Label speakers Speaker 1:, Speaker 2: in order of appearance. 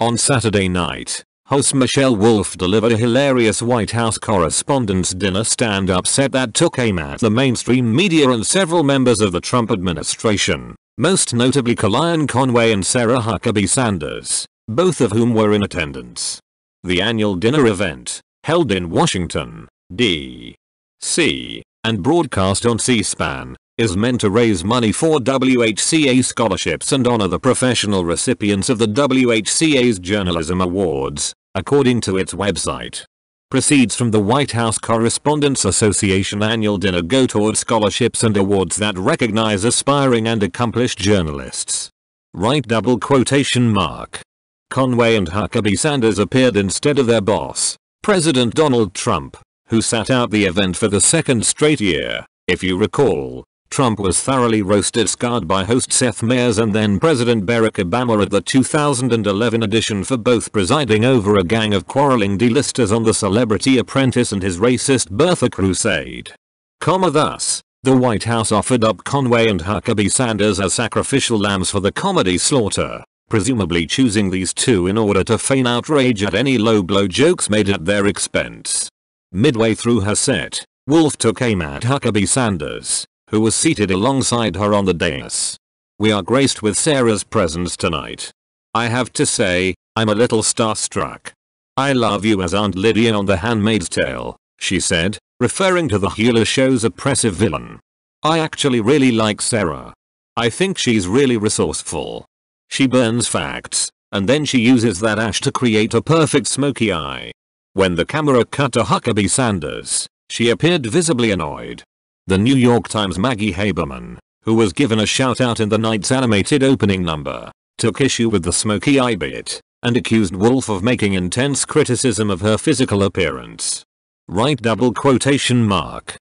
Speaker 1: On Saturday night, host Michelle Wolf delivered a hilarious White House Correspondents' Dinner stand-up set that took aim at the mainstream media and several members of the Trump administration, most notably Kellyanne Conway and Sarah Huckabee Sanders, both of whom were in attendance. The annual dinner event, held in Washington, D.C., and broadcast on C-SPAN, is meant to raise money for WHCA scholarships and honor the professional recipients of the WHCA's Journalism Awards, according to its website. Proceeds from the White House Correspondents Association annual dinner go toward scholarships and awards that recognize aspiring and accomplished journalists. Right double quotation mark. Conway and Huckabee Sanders appeared instead of their boss, President Donald Trump, who sat out the event for the second straight year. If you recall, Trump was thoroughly roasted scarred by host Seth Meyers and then President Barack Obama at the 2011 edition for both presiding over a gang of quarreling D-listers on The Celebrity Apprentice and his racist birther crusade. Comma thus, the White House offered up Conway and Huckabee Sanders as sacrificial lambs for the comedy slaughter, presumably choosing these two in order to feign outrage at any low blow jokes made at their expense. Midway through her set, Wolf took aim at Huckabee Sanders, who was seated alongside her on the dais. We are graced with Sarah's presence tonight. I have to say, I'm a little starstruck. I love you as Aunt Lydia on The Handmaid's Tale, she said, referring to the Hulu show's oppressive villain. I actually really like Sarah. I think she's really resourceful. She burns facts, and then she uses that ash to create a perfect smoky eye. When the camera cut to Huckabee Sanders, she appeared visibly annoyed. The New York Times Maggie Haberman, who was given a shout out in the night's animated opening number, took issue with the smoky eye bit, and accused Wolf of making intense criticism of her physical appearance. Right double quotation mark.